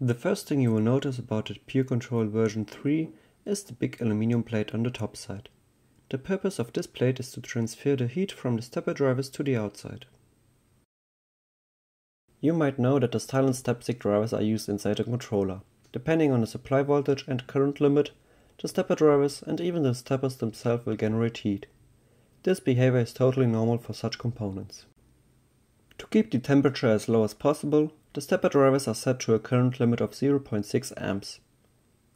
The first thing you will notice about the Pure Control version 3 is the big aluminum plate on the top side. The purpose of this plate is to transfer the heat from the stepper drivers to the outside. You might know that the silent step-stick drivers are used inside the controller. Depending on the supply voltage and current limit, the stepper drivers and even the steppers themselves will generate heat. This behavior is totally normal for such components. To keep the temperature as low as possible, the stepper drivers are set to a current limit of 0.6 amps.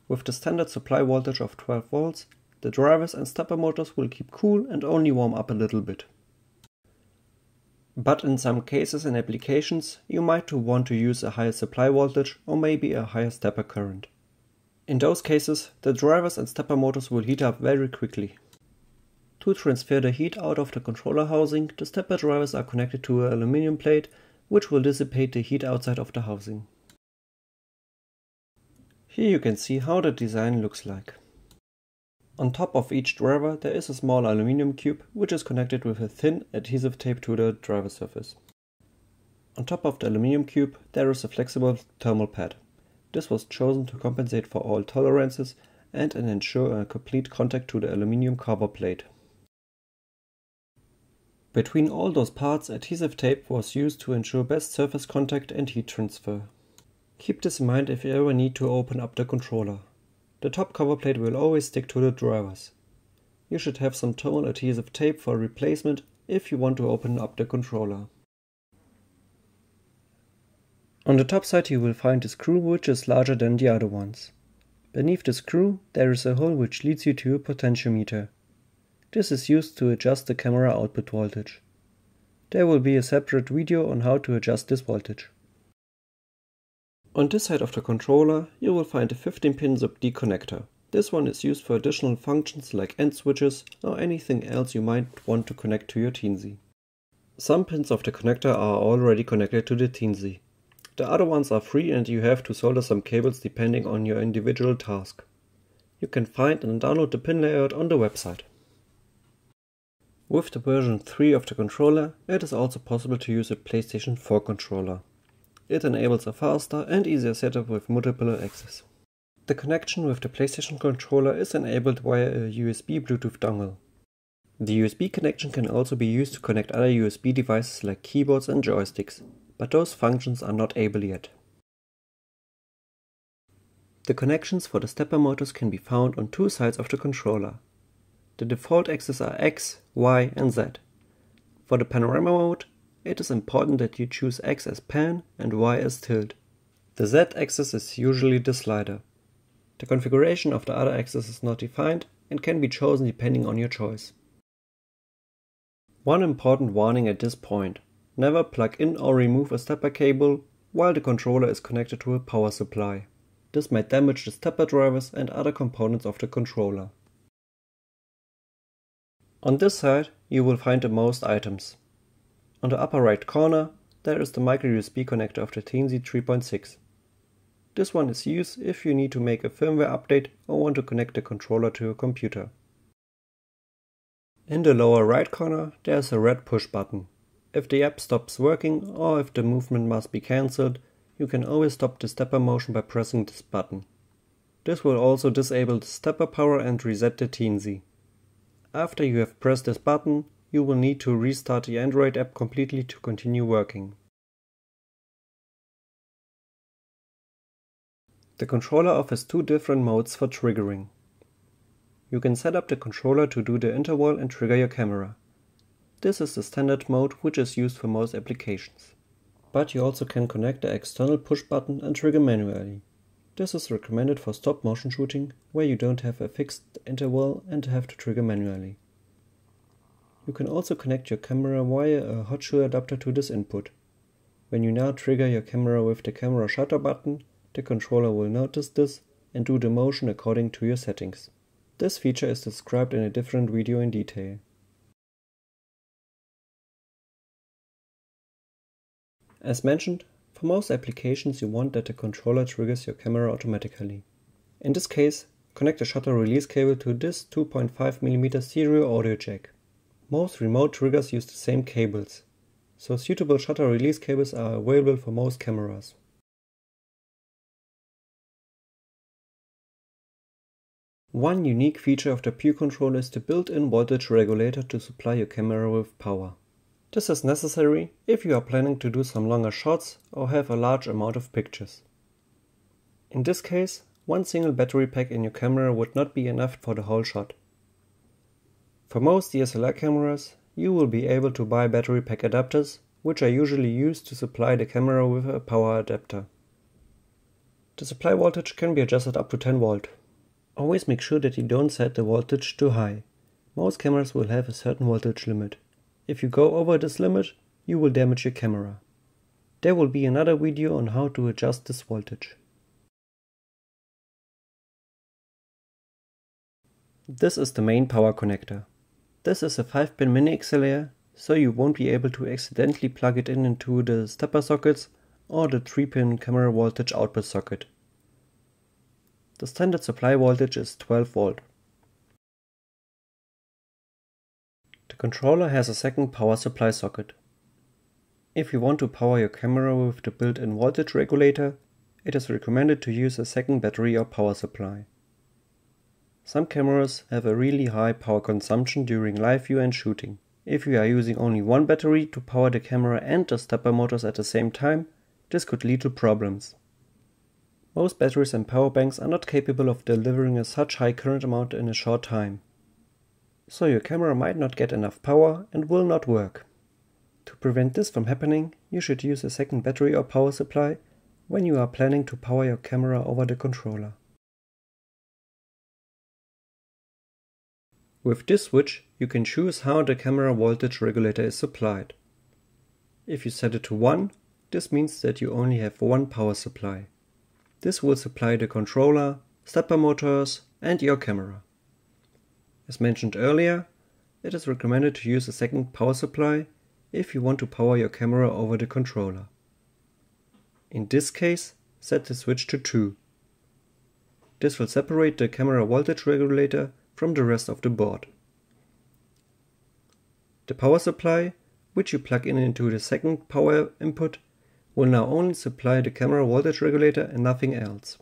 With the standard supply voltage of 12 volts, the drivers and stepper motors will keep cool and only warm up a little bit. But in some cases and applications, you might want to use a higher supply voltage or maybe a higher stepper current. In those cases, the drivers and stepper motors will heat up very quickly. To transfer the heat out of the controller housing, the stepper drivers are connected to an aluminum plate which will dissipate the heat outside of the housing. Here you can see how the design looks like. On top of each driver there is a small aluminum cube which is connected with a thin adhesive tape to the driver surface. On top of the aluminum cube there is a flexible thermal pad. This was chosen to compensate for all tolerances and ensure a complete contact to the aluminum cover plate. Between all those parts, adhesive tape was used to ensure best surface contact and heat transfer. Keep this in mind if you ever need to open up the controller. The top cover plate will always stick to the drivers. You should have some tone adhesive tape for replacement if you want to open up the controller. On the top side you will find a screw which is larger than the other ones. Beneath the screw there is a hole which leads you to a potentiometer. This is used to adjust the camera output voltage. There will be a separate video on how to adjust this voltage. On this side of the controller you will find a 15 pin Sub-D connector. This one is used for additional functions like end switches or anything else you might want to connect to your Teensy. Some pins of the connector are already connected to the Teensy. The other ones are free and you have to solder some cables depending on your individual task. You can find and download the pin layout on the website. With the version 3 of the controller, it is also possible to use a PlayStation 4 controller. It enables a faster and easier setup with multiple axes. The connection with the PlayStation controller is enabled via a USB Bluetooth dongle. The USB connection can also be used to connect other USB devices like keyboards and joysticks, but those functions are not able yet. The connections for the stepper motors can be found on two sides of the controller, the default axes are X, Y and Z. For the panorama mode, it is important that you choose X as pan and Y as tilt. The Z axis is usually the slider. The configuration of the other axes is not defined and can be chosen depending on your choice. One important warning at this point. Never plug in or remove a stepper cable while the controller is connected to a power supply. This might damage the stepper drivers and other components of the controller. On this side you will find the most items. On the upper right corner there is the micro USB connector of the Teensy 3.6. This one is used if you need to make a firmware update or want to connect the controller to your computer. In the lower right corner there is a red push button. If the app stops working or if the movement must be cancelled, you can always stop the stepper motion by pressing this button. This will also disable the stepper power and reset the Teensy. After you have pressed this button, you will need to restart the Android app completely to continue working. The controller offers two different modes for triggering. You can set up the controller to do the interval and trigger your camera. This is the standard mode which is used for most applications. But you also can connect the external push button and trigger manually. This is recommended for stop motion shooting, where you don't have a fixed interval and have to trigger manually. You can also connect your camera via a hot shoe adapter to this input. When you now trigger your camera with the camera shutter button, the controller will notice this and do the motion according to your settings. This feature is described in a different video in detail. As mentioned, for most applications, you want that the controller triggers your camera automatically. In this case, connect the shutter release cable to this 2.5mm stereo audio jack. Most remote triggers use the same cables, so suitable shutter release cables are available for most cameras. One unique feature of the Pure controller is the built-in voltage regulator to supply your camera with power. This is necessary if you are planning to do some longer shots or have a large amount of pictures. In this case, one single battery pack in your camera would not be enough for the whole shot. For most DSLR cameras, you will be able to buy battery pack adapters, which are usually used to supply the camera with a power adapter. The supply voltage can be adjusted up to 10 volt. Always make sure that you don't set the voltage too high. Most cameras will have a certain voltage limit. If you go over this limit, you will damage your camera. There will be another video on how to adjust this voltage. This is the main power connector. This is a 5-pin mini XLR, so you won't be able to accidentally plug it in into the stepper sockets or the 3-pin camera voltage output socket. The standard supply voltage is 12 volt. Controller has a second power supply socket. If you want to power your camera with the built-in voltage regulator, it is recommended to use a second battery or power supply. Some cameras have a really high power consumption during live view and shooting. If you are using only one battery to power the camera and the stepper motors at the same time, this could lead to problems. Most batteries and power banks are not capable of delivering a such high current amount in a short time so your camera might not get enough power and will not work. To prevent this from happening, you should use a second battery or power supply when you are planning to power your camera over the controller. With this switch, you can choose how the camera voltage regulator is supplied. If you set it to 1, this means that you only have one power supply. This will supply the controller, stepper motors and your camera. As mentioned earlier, it is recommended to use a second power supply if you want to power your camera over the controller. In this case, set the switch to 2. This will separate the camera voltage regulator from the rest of the board. The power supply, which you plug in into the second power input, will now only supply the camera voltage regulator and nothing else.